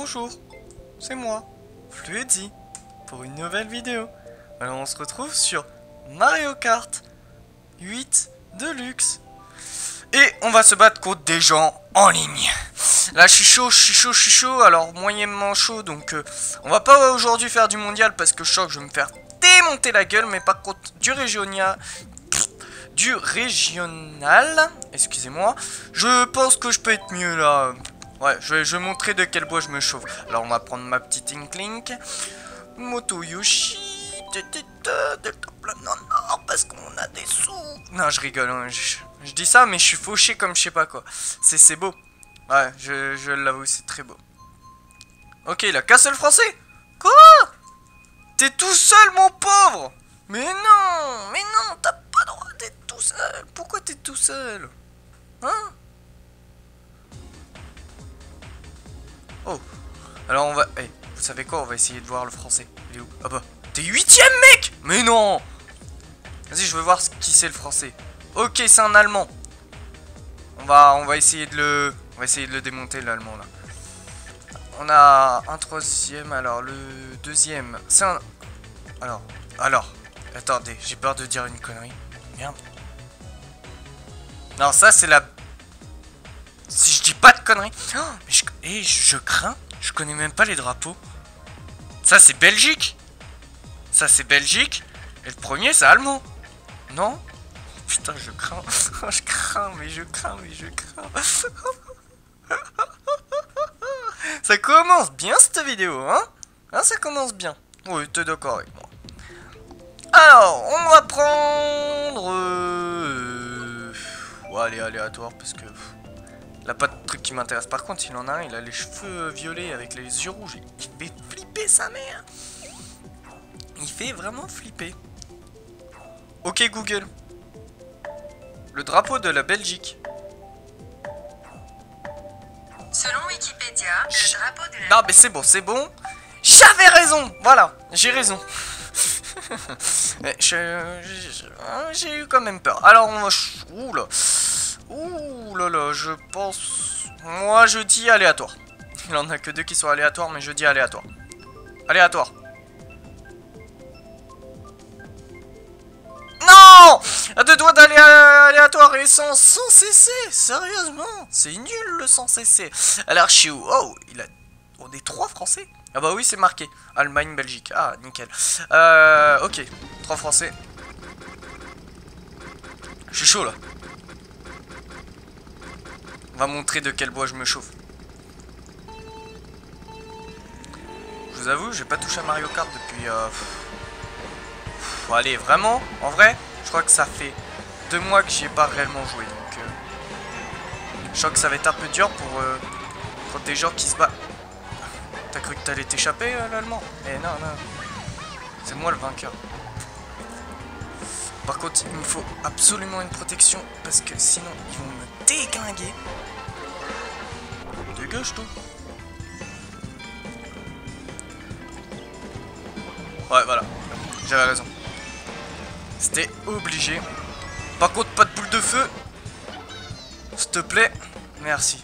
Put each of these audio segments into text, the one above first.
Bonjour, c'est moi, Fluidi, pour une nouvelle vidéo. Alors on se retrouve sur Mario Kart 8 Deluxe. Et on va se battre contre des gens en ligne. Là je suis chaud, je suis chaud, je suis chaud, alors moyennement chaud, donc euh, on va pas aujourd'hui faire du mondial parce que je sens je vais me faire démonter la gueule, mais par contre du régional, du régional, excusez-moi, je pense que je peux être mieux là. Ouais, je vais, je montrer de quel bois je me chauffe. Alors on va prendre ma petite Inklink, Moto Yoshi, non, non, parce qu'on a des sous. Non, je rigole, hein, je, je dis ça, mais je suis fauché comme je sais pas quoi. C'est beau. Ouais, je, je l'avoue, c'est très beau. Ok, il a cassé le français Quoi? T'es tout seul, mon pauvre Mais non Mais non, t'as pas droit d'être tout seul Pourquoi t'es tout seul? Hein? Oh Alors on va... Eh, vous savez quoi On va essayer de voir le français. Il est où? Ah bah, t'es huitième, mec Mais non Vas-y, je veux voir qui c'est le français. Ok, c'est un allemand. On va, on va essayer de le... On va essayer de le démonter, l'allemand, là. On a un troisième, alors le deuxième, c'est un... Alors, alors, attendez, j'ai peur de dire une connerie. Merde. Non, ça c'est la... Si je dis pas de conneries... Oh, mais je... Et je crains, je connais même pas les drapeaux. Ça c'est Belgique Ça c'est Belgique Et le premier c'est allemand Non? Putain, je crains. je crains, mais je crains, mais je crains. ça commence bien cette vidéo, hein? Hein, ça commence bien. Oui, t'es d'accord avec moi. Alors, on va prendre... Euh... Ouais, allez, aléatoire, parce que... Là, pas de truc qui m'intéresse. Par contre, il en a un, il a les cheveux violets avec les yeux rouges. Il fait flipper sa mère. Il fait vraiment flipper. Ok, Google. Le drapeau de la Belgique. Selon Wikipédia, le drapeau de la... Non, mais c'est bon, c'est bon. J'avais raison Voilà, j'ai raison. j'ai eu quand même peur. Alors, on va... Là. Ouh là là, je pense... Moi, je dis aléatoire. Il en a que deux qui sont aléatoires, mais je dis aléatoire. Aléatoire. Non À deux doigts d'aller aléatoire et sans, sans cesser Sérieusement C'est nul le sans cesser Alors, je Oh, il a... On est trois français? Ah bah oui, c'est marqué. Allemagne, Belgique. Ah, nickel. Euh, ok. Trois français. Je suis chaud, là. On va montrer de quel bois je me chauffe. Je vous avoue, j'ai pas touché à Mario Kart depuis... Euh... Allez, vraiment, en vrai, je crois que ça fait deux mois que j'y ai pas réellement joué. Donc, euh, je crois que ça va être un peu dur pour, euh, pour des gens qui se battent. T'as cru que t'allais t'échapper, euh, l'allemand? Eh non, non. C'est moi le vainqueur. Par contre, il me faut absolument une protection parce que sinon, ils vont me déglinguer. Dégage, toi. Ouais, voilà. J'avais raison. C'était obligé. Par contre, pas de boule de feu. S'il te plaît. Merci.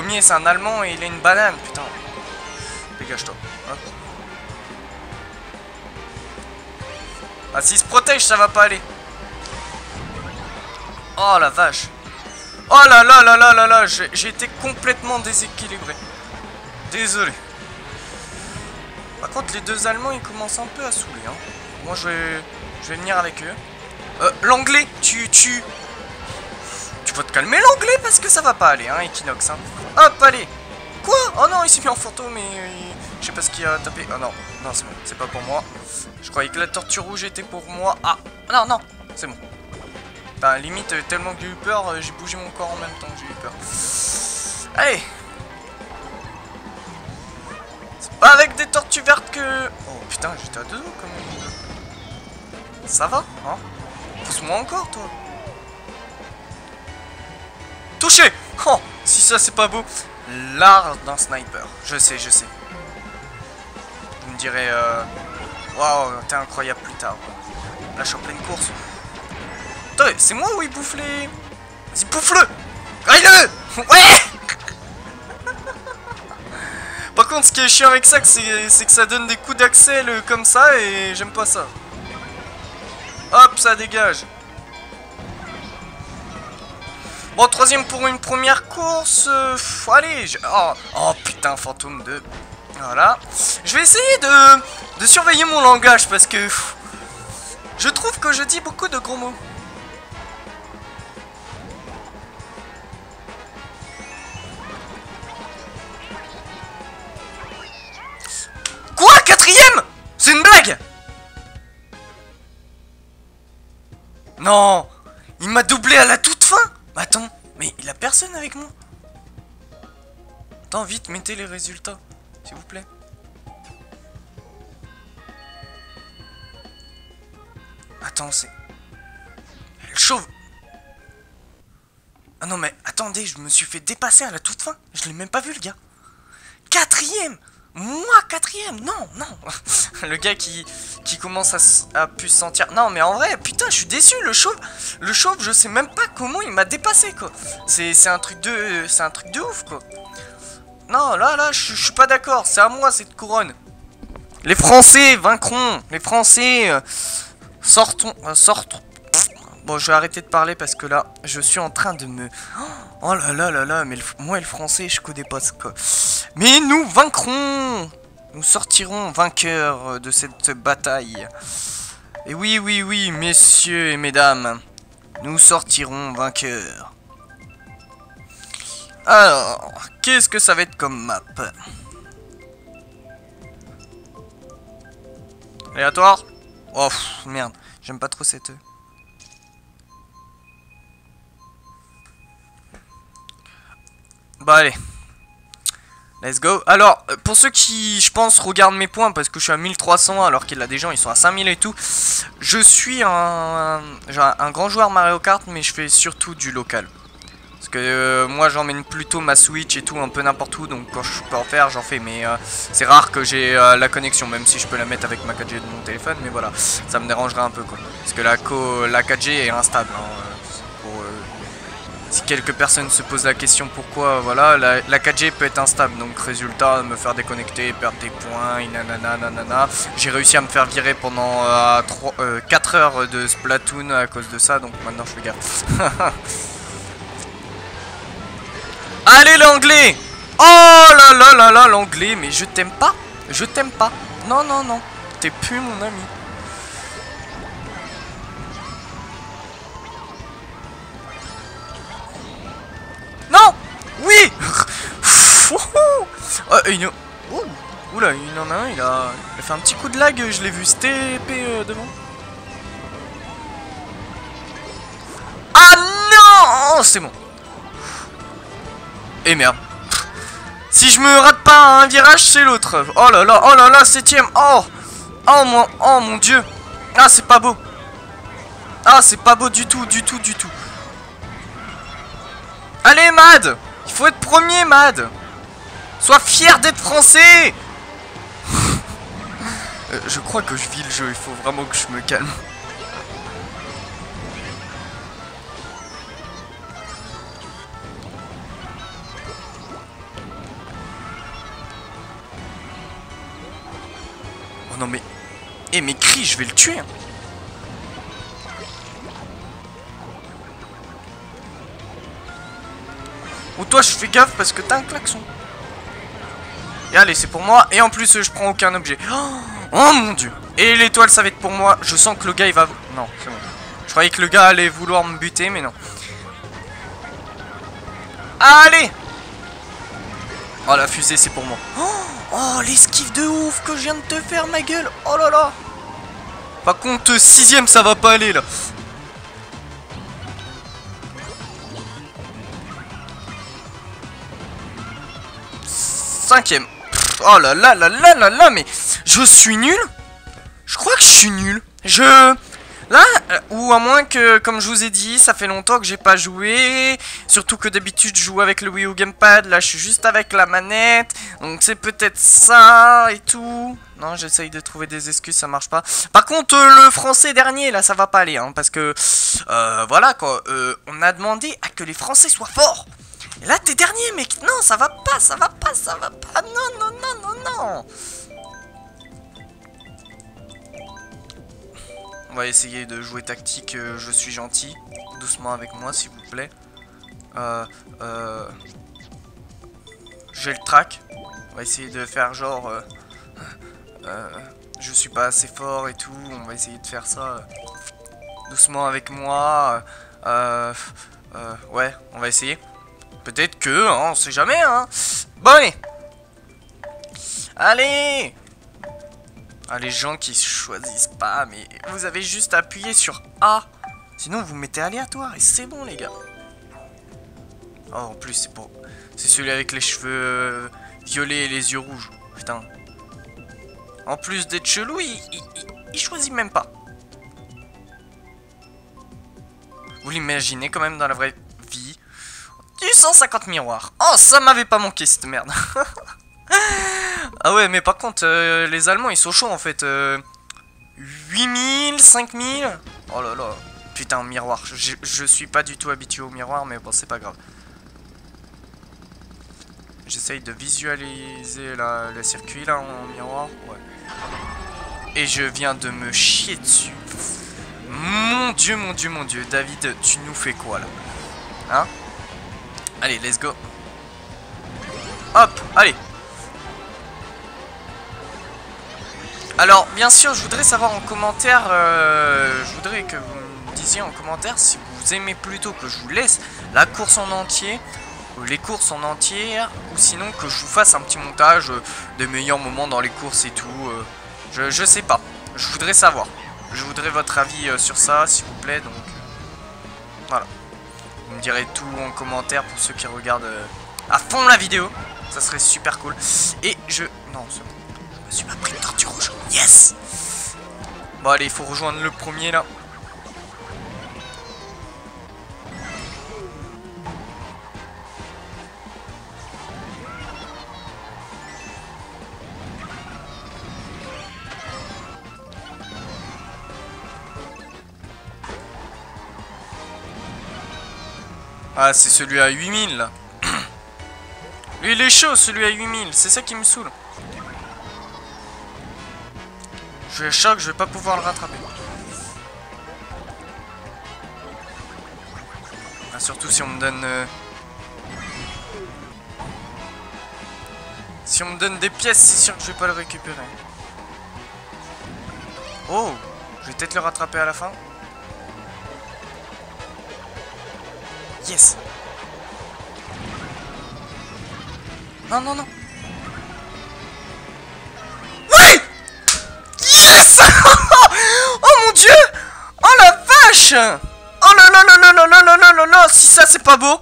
Premier, c'est un allemand et il a une banane, putain. Dégage-toi. Hop. Ah, s'il se protège, ça va pas aller. Oh la vache. Oh là là là là là là, j'ai été complètement déséquilibré. Désolé. Par contre, les deux Allemands, ils commencent un peu à saouler. Hein. Moi, je vais, je vais venir avec eux. Euh, l'anglais, tu, tu... Vas te calmer l'anglais parce que ça va pas aller, hein, Equinox. Hein. Hop, allez. Quoi? Oh non, il s'est mis en photo, mais... Euh, je sais pas ce qu'il a tapé. Oh non, non, c'est bon, c'est pas pour moi. Je croyais que la tortue rouge était pour moi. Ah, non, non, c'est bon. Bah, limite, tellement que j'ai eu peur, euh, j'ai bougé mon corps en même temps que j'ai eu peur. Allez C'est pas avec des tortues vertes que... Oh putain, j'étais à deux quand même. Ça va, hein? Pousse-moi encore, toi. Touché Oh Si ça, c'est pas beau. L'art d'un sniper. Je sais, je sais. me dirait... Euh... Waouh, t'es incroyable plus tard. Là, je suis en pleine course. Attends, c'est moi où il bouffe les... Vas-y, bouffe-le le Ouais Par contre, ce qui est chiant avec ça, c'est que ça donne des coups euh, comme ça, et j'aime pas ça. Hop, ça dégage. Bon, troisième pour une première course. Euh, allez, oh, oh, putain, fantôme 2. Voilà. Je vais essayer de, surveiller mon langage parce que je trouve que je dis beaucoup de gros mots. Quoi Quatrième? C'est une blague Non Il m'a doublé à la toute fin Attends, mais il a personne avec moi Attends, vite, mettez les résultats, s'il vous plaît. Attends, c'est... Elle chauve Ah non, mais attendez, je me suis fait dépasser à la toute fin. Je l'ai même pas vu, le gars. Quatrième moi, quatrième Non, non Le gars qui, qui commence à, à pu se sentir... Non, mais en vrai, putain, je suis déçu, le chauve, le chauve, je sais même pas comment il m'a dépassé, quoi. C'est un truc de... C'est un truc de ouf, quoi. Non, là, là, je suis pas d'accord. C'est à moi, cette couronne. Les Français vaincront. Les Français... Euh, sortons... Euh, sortons... Bon, je vais arrêter de parler parce que là, je suis en train de me... Oh là là là là, mais moi et le français, je connais pas ce quoi. Mais nous vaincrons Nous sortirons vainqueurs de cette bataille. Et oui, oui, oui, messieurs et mesdames, nous sortirons vainqueurs. Alors, qu'est-ce que ça va être comme map? Aléatoire? Oh, merde, j'aime pas trop cette... Bah allez. Let's go. Alors, euh, pour ceux qui, je pense, regardent mes points, parce que je suis à 1300, alors qu'il y a des gens, ils sont à 5000 et tout. Je suis un, grand joueur Mario Kart, mais je fais surtout du local. Parce que euh, moi, j'emmène plutôt ma Switch et tout, un peu n'importe où, donc quand je peux en faire, j'en fais. Mais euh, c'est rare que j'ai la connexion, même si je peux la mettre avec ma 4G de mon téléphone, mais voilà, ça me dérangerait un peu, quoi. Parce que la, la 4G est instable, hein. Si quelques personnes se posent la question pourquoi, voilà, la, 4G peut être instable, donc résultat, me faire déconnecter, perdre des points, nanana. J'ai réussi à me faire virer pendant 4 euh, heures de Splatoon à cause de ça, donc maintenant je fais gaffe. Allez l'anglais Oh là là là là l'anglais, mais je t'aime pas, je t'aime pas. Non, non, non, t'es plus mon ami. Oui oh, une... Oula, il en a un, il a... fait un petit coup de lag, je l'ai vu STP euh, devant. Ah non C'est bon. Et merde. Si je me rate pas un virage, c'est l'autre. Oh là là, oh là là, septième. Oh Oh mon, oh mon dieu. Ah, c'est pas beau. Ah, c'est pas beau du tout, du tout, du tout. Allez, Mad premier, Mad Sois fier d'être français euh, Je crois que je vis le jeu, il faut vraiment que je me calme. Oh non mais... Eh mais crie, je vais le tuer hein. Ou toi, je fais gaffe parce que t'as un klaxon. Et allez, c'est pour moi. Et en plus, je prends aucun objet. Oh, mon dieu. Et l'étoile, ça va être pour moi. Je sens que le gars, il va... Non, c'est bon. Je croyais que le gars allait vouloir me buter, mais non. Allez Oh, la fusée, c'est pour moi. Oh, l'esquive de ouf que je viens de te faire, ma gueule. Oh là là. Par contre, sixième, ça va pas aller, là. Cinquième. oh là là là là là là, mais je suis nul Je crois que je suis nul. Je... Là, euh, ou à moins que, comme je vous ai dit, ça fait longtemps que j'ai pas joué. Surtout que d'habitude, je joue avec le Wii U Gamepad. Là, je suis juste avec la manette. Donc, c'est peut-être ça et tout. Non, j'essaye de trouver des excuses, ça marche pas. Par contre, euh, le français dernier, là, ça va pas aller. Hein, parce que, euh, voilà, quoi. On a demandé à que les français soient forts. Et là, t'es dernier, mec. Non, ça va pas, ça va pas, ça va pas. Non, non, non, non, non. On va essayer de jouer tactique, euh, je suis gentil. Doucement avec moi, s'il vous plaît. Euh, euh, J'ai le track. On va essayer de faire genre... euh, je suis pas assez fort et tout. On va essayer de faire ça doucement avec moi. Euh, ouais, on va essayer. Peut-être que, hein, on sait jamais, hein. Bon, allez Allez ah, les gens qui choisissent pas, mais vous avez juste à appuyer sur A. Sinon, vous mettez aléatoire et c'est bon, les gars. Oh, en plus, c'est pour... C'est celui avec les cheveux euh, violets et les yeux rouges. Putain. En plus d'être chelou, il, il- il- choisit même pas. Vous l'imaginez quand même dans la vraie 150 miroirs. Oh, ça m'avait pas manqué cette merde. ah ouais, mais par contre, euh, les Allemands, ils sont chauds en fait. Euh, 8000, 5000. Oh là là. Putain, miroir. Je, suis pas du tout habitué au miroir, mais bon, c'est pas grave. J'essaye de visualiser la- le circuit là en miroir. Ouais. Et je viens de me chier dessus. Mon dieu, mon dieu, mon dieu. David, tu nous fais quoi là? Hein? Allez, let's go. Hop, allez. Alors, bien sûr, je voudrais savoir en commentaire, euh, je voudrais que vous me disiez en commentaire si vous aimez plutôt que je vous laisse la course en entier, ou les courses en entier, ou sinon que je vous fasse un petit montage euh, des meilleurs moments dans les courses et tout. euh, je, je sais pas, je voudrais savoir. Je voudrais votre avis euh, sur ça, s'il vous plaît, donc euh, voilà. Me direz tout en commentaire pour ceux qui regardent euh, à fond la vidéo. Ça serait super cool. Et je... Non, c'est bon. Je me suis pas pris le tortue rouge. Yes Bon allez, il faut rejoindre le premier là. Ah, c'est celui à 8000 là. Lui, il est chaud, celui à 8000. C'est ça qui me saoule. Je suis choc, je vais pas pouvoir le rattraper. Ah, surtout si on me donne... euh, Si on me donne des pièces, c'est sûr que je vais pas le récupérer. Oh Je vais peut-être le rattraper à la fin. Non, non, non. Oui Yes! Oh mon dieu! Oh la vache! Oh là là là là là là là là là là Si ça c'est pas beau.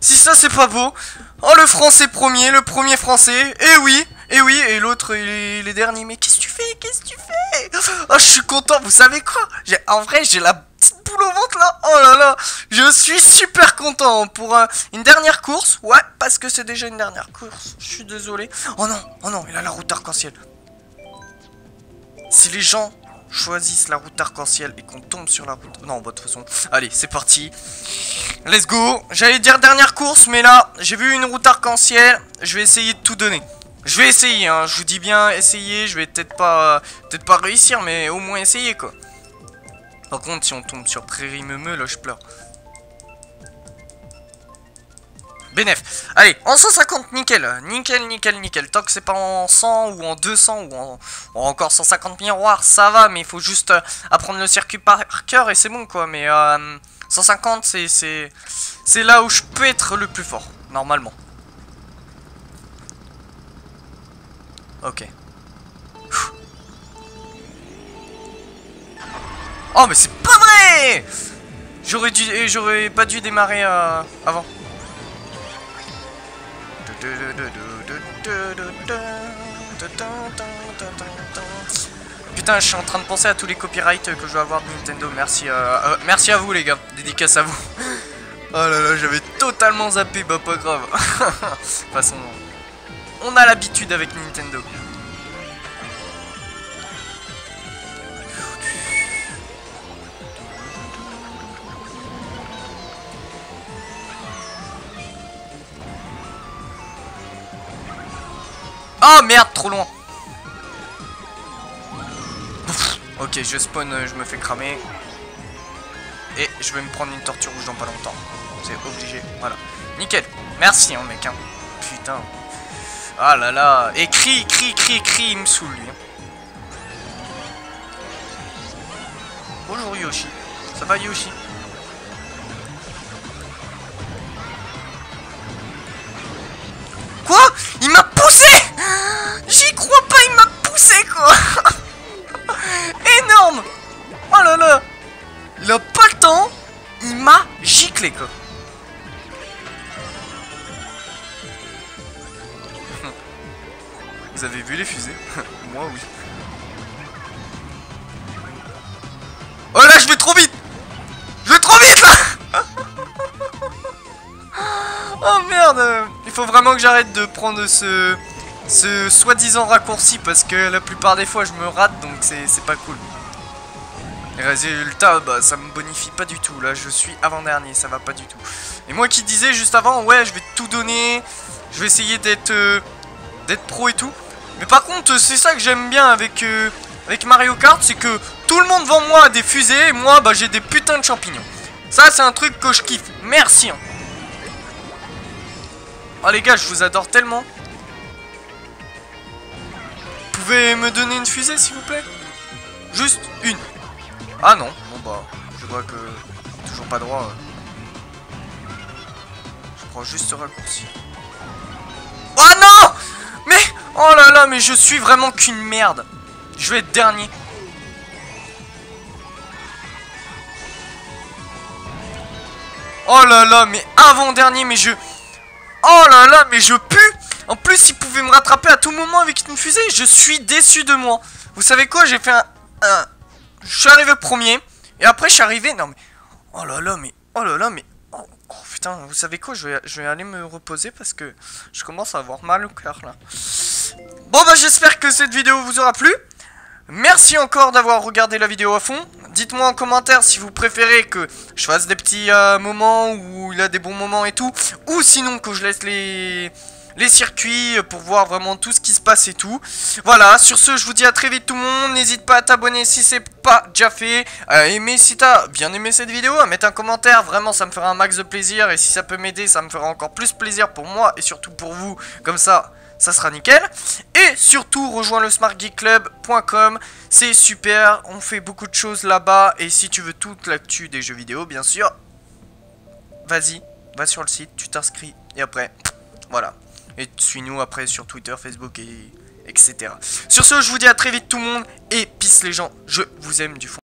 Si ça c'est pas beau. Oh le français premier, le premier français. Et oui et oui, et l'autre il, est- dernier. Mais qu'est-ce que tu fais? Qu'est-ce que tu fais? Oh, je suis content. Vous savez quoi? En vrai, j'ai la petite boule au ventre là. Oh là là, je suis super content pour une dernière course. Ouais, parce que c'est déjà une dernière course. Je suis désolé. Oh non, oh non, il a la route arc-en-ciel. Si les gens choisissent la route arc-en-ciel et qu'on tombe sur la route... Non, bah, de toute façon... Allez, c'est parti. Let's go. J'allais dire dernière course, mais là, j'ai vu une route arc-en-ciel. Je vais essayer de tout donner. Je vais essayer, hein. Je vous dis bien essayer. Je vais peut-être pas... Peut-être pas réussir, mais au moins essayer, quoi. Par contre, si on tombe sur Prairie Meumeux, là, je pleure. Bénef. Allez, en 150, nickel. Nickel, nickel, nickel. Tant que c'est pas en 100 ou en 200 ou en, ou encore 150 miroirs, ça va. Mais il faut juste euh, apprendre le circuit par cœur et c'est bon, quoi. Mais euh, 150, c'est là où je peux être le plus fort, normalement. Ok. Oh, mais c'est pas vrai J'aurais dû, et j'aurais pas dû démarrer euh, avant. Putain, je suis en train de penser à tous les copyrights que je vais avoir de Nintendo. Merci, euh, merci à vous les gars. Dédicace à vous. oh là là, j'avais totalement zappé. Bah pas grave. de toute façon, on a l'habitude avec Nintendo. Oh merde, trop loin. ok, je spawn, je me fais cramer. Et je vais me prendre une tortue rouge dans pas longtemps. C'est obligé, voilà. Nickel. Merci, hein, mec. Hein. Putain. Ah là là. Et crie, crie, crie, crie, il me saoule, lui. Hein. Bonjour, Yoshi. Ça va, Yoshi? Je vais trop vite Je vais trop vite là Oh merde Il faut vraiment que j'arrête de prendre ce, ce soi-disant raccourci parce que la plupart des fois je me rate donc c'est pas cool. Les résultats, bah ça me bonifie pas du tout. Là je suis avant-dernier, ça va pas du tout. Et moi qui disais juste avant, ouais je vais tout donner, je vais essayer d'être euh, d'être pro et tout. Mais par contre c'est ça que j'aime bien avec, euh, avec Mario Kart, c'est que tout le monde devant moi des fusées et moi bah j'ai des putains de champignons. Ça c'est un truc que je kiffe. Merci. Hein. Oh les gars, je vous adore tellement. Vous pouvez me donner une fusée s'il vous plaît? Juste une. Ah non, bon bah, je vois que toujours pas droit. Je prends juste ce raccourci. Oh non Mais, oh là là, mais je suis vraiment qu'une merde. Je vais être dernier. Oh là là, mais avant-dernier, mais je... Oh là là, mais je pue En plus, il pouvait me rattraper à tout moment avec une fusée. Je suis déçu de moi. Vous savez quoi J'ai fait un, Je suis arrivé premier. Et après, je suis arrivé... Non, mais... Oh là là, mais... Oh là là, mais... Oh, oh putain, vous savez quoi je vais, je vais aller me reposer parce que je commence à avoir mal au cœur, là. Bon, bah, j'espère que cette vidéo vous aura plu. Merci encore d'avoir regardé la vidéo à fond. Dites-moi en commentaire si vous préférez que je fasse des petits euh, moments où il a des bons moments et tout. Ou sinon que je laisse les, circuits pour voir vraiment tout ce qui se passe et tout. Voilà, sur ce, je vous dis à très vite tout le monde. N'hésite pas à t'abonner si c'est pas déjà fait. À aimer si t'as bien aimé cette vidéo, à mettre un commentaire. Vraiment, ça me fera un max de plaisir. Et si ça peut m'aider, ça me fera encore plus plaisir pour moi et surtout pour vous. Comme ça, ça sera nickel. Et surtout, rejoins le smartgeekclub.com, c'est super, on fait beaucoup de choses là-bas. Et si tu veux toute l'actu des jeux vidéo, bien sûr, vas-y, va sur le site, tu t'inscris, et après, voilà. Et suis-nous après sur Twitter, Facebook, et etc. Sur ce, je vous dis à très vite tout le monde, et peace les gens, je vous aime du fond.